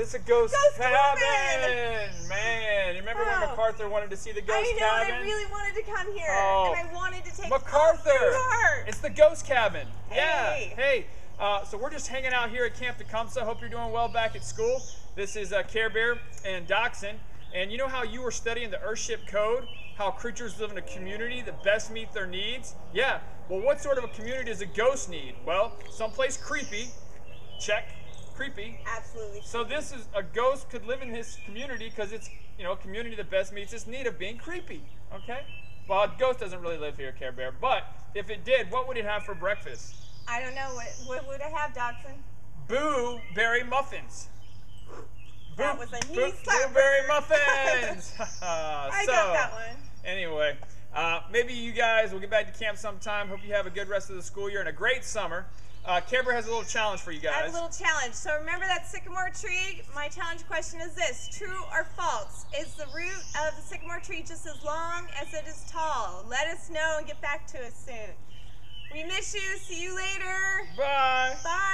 it's a ghost, Ghost cabin. cabin. Man, you remember when Oh. MacArthur wanted to see the ghost I know, cabin? I really wanted to come here, Oh. and I wanted to take a MacArthur. It's the ghost cabin. Yeah. Hey. Hey. Uh, so we're just hanging out here at Camp Tecumseh. Hope you're doing well back at school. This is uh, Care Bear and Dachshund. And you know how you were studying the Earthship Code? How creatures live in a community that best meet their needs? Yeah. Well, what sort of a community does a ghost need? Well, someplace creepy. Check. Creepy. Absolutely. So this is a ghost could live in his community because it's you know a community that best meets its need of being creepy. Okay. Well, a ghost doesn't really live here, Care Bear. But if it did, what would it have for breakfast? I don't know what what would it have, Dodson? Boo berry muffins. That was a knee boo, slapper. blueberry muffins. I so, got that one. Anyway, uh, maybe you guys will get back to camp sometime. Hope you have a good rest of the school year and a great summer. Uh, Care has a little challenge for you guys. I have a little challenge. So remember that sycamore tree? My challenge question is this: True or false? Is the root of the sycamore tree just as long as it is tall? Let us know and get back to us soon. We miss you. See you later. Bye. Bye.